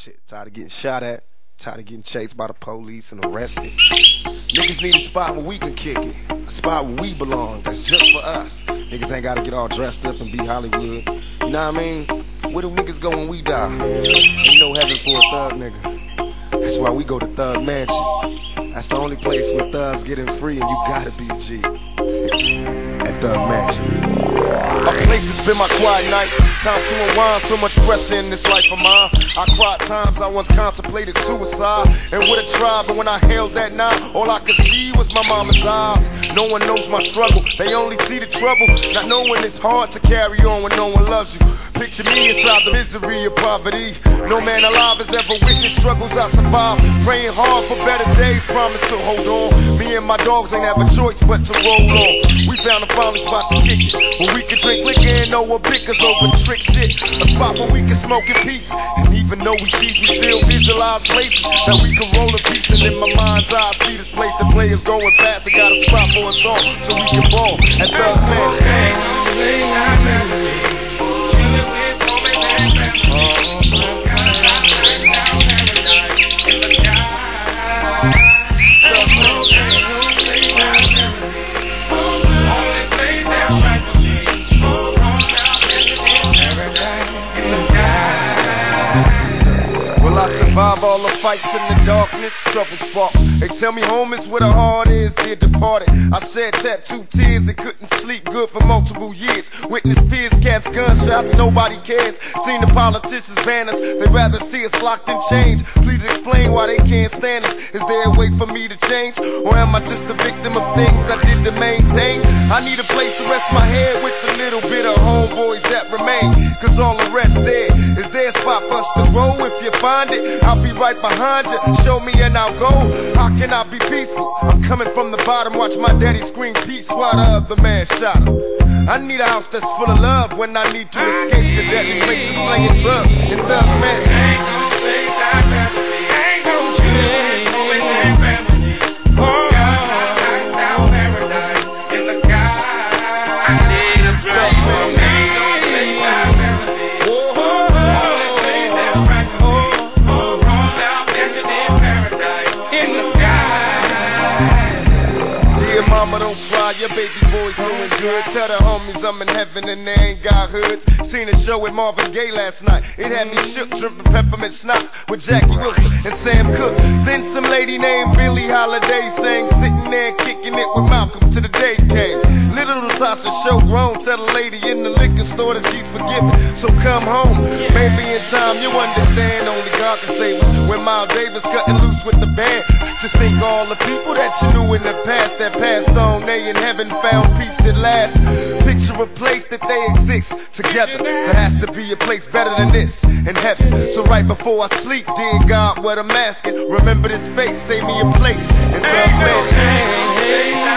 Shit, tired of getting shot at. Tired of getting chased by the police and arrested. Niggas need a spot where we can kick it. A spot where we belong, that's just for us. Niggas ain't gotta get all dressed up and be Hollywood. You know what I mean? Where do niggas go when we die? Ain't no heaven for a thug nigga. That's why we go to Thug Mansion. That's the only place where thugs getting free and you gotta be a G. At Thug Mansion. A place to spend my quiet nights. Time to unwind, so much pressure in this life of mine. I cried times I once contemplated suicide and would have tried, but when I held that knife, all I could see was my mama's eyes. No one knows my struggle, they only see the trouble. Not knowing it's hard to carry on when no one loves you. Picture me inside the misery of poverty. No man alive has ever witnessed struggles I survived. Praying hard for better days, promise to hold on. Me and my dogs ain't have a choice but to roll on. We found a finally spot to kick it. Where we can drink liquor and know what bickers over trick shit. A spot where we can smoke in peace. And even though we cheese, we still visualize places that we can roll a piece. And in my mind's eye, I see this place the players going past. I got a spot for us all so we can ball at Thugs Mansion. survive all the fights in the darkness, trouble sparks. They tell me home is where the heart is, dear departed. I shed tattoo tears and couldn't sleep good for multiple years. Witness peers, cats, gunshots, nobody cares. Seen the politicians ban us, they rather see us locked in chains. Please explain why they can't stand us. Is there a way for me to change? Or am I just a victim of things I did to maintain? I need a place to rest my head with the little bit of homeboys that remain. Cause all the rest there is there a spot for us to grow if you find it. I'll be right behind you. Show me and I'll go. How can I be peaceful? I'm coming from the bottom. Watch my daddy scream peace while the other man shot him. I need a house that's full of love when I need to escape the deadly places slinging drugs and thugs, man. Your baby boy's doing good. Tell the homies I'm in heaven and they ain't got hoods. Seen a show with Marvin Gaye last night. It had me shook, dripping peppermint schnapps with Jackie Wilson and Sam Cooke. Then some lady named Billie Holiday sang, sitting there kicking it with Malcolm till the day came. Little Latasha show grown, tell the lady in the liquor store that she's forgiven. So come home, maybe in time you understand. Only God can save us. When Miles Davis cutting loose with the band, just think all the people that you knew in the past that passed on, they in heaven found peace that lasts. Picture a place that they exist together. There has to be a place better than this in heaven. So right before I sleep, dear God, what I'm asking, remember this face, save me a place in God's mansion.